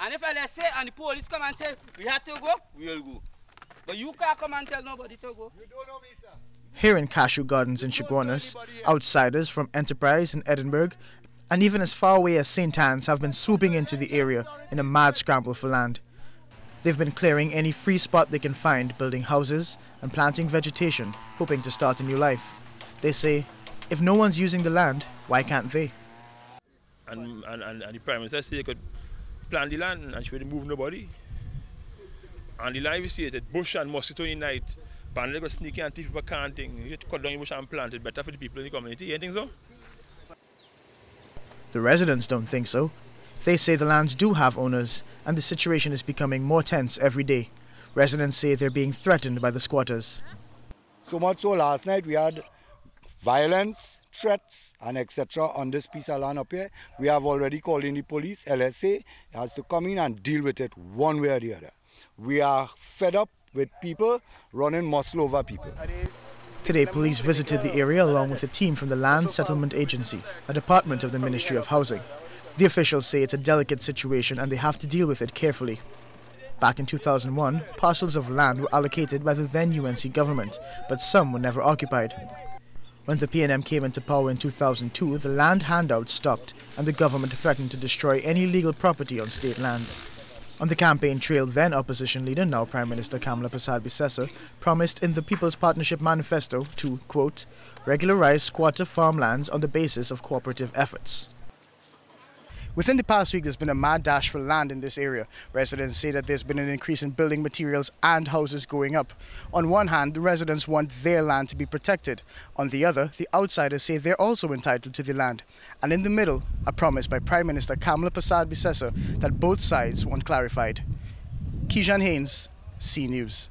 And if LSA and the police come and say, we have to go, we'll go. But you can't come and tell nobody to go. You don't know me, sir. Here in Cashew Gardens in Chaguanas, outsiders from Enterprise in Edinburgh and even as far away as St. Anne's have been swooping into the area in a mad scramble for land. They've been clearing any free spot they can find, building houses and planting vegetation, hoping to start a new life. They say, if no one's using the land, why can't they? And, and, and, and the Prime Minister said they could plant the land and she would move nobody. And the land we see it, bush and mosquito in night, and they go sneaky and thief for canting. You have to cut down the bush and plant it better for the people in the community. You think so? The residents don't think so. They say the lands do have owners, and the situation is becoming more tense every day. Residents say they're being threatened by the squatters. So much so last night we had violence, threats and etc. on this piece of land up here. We have already called in the police, LSA has to come in and deal with it one way or the other. We are fed up with people running muscle over people. Today, police visited the area along with a team from the Land Settlement Agency, a department of the Ministry of Housing. The officials say it's a delicate situation and they have to deal with it carefully. Back in 2001, parcels of land were allocated by the then UNC government, but some were never occupied. When the PNM came into power in 2002, the land handouts stopped and the government threatened to destroy any legal property on state lands. On the campaign trail, then opposition leader, now Prime Minister Kamla Persad promised in the People's Partnership Manifesto to, quote, regularize squatter farmlands on the basis of cooperative efforts. Within the past week, there's been a mad dash for land in this area. Residents say that there's been an increase in building materials and houses going up. On one hand, the residents want their land to be protected. On the other, the outsiders say they're also entitled to the land. And in the middle, a promise by Prime Minister Kamla Persad Bissessar that both sides want clarified. Kejan Haynes, C News.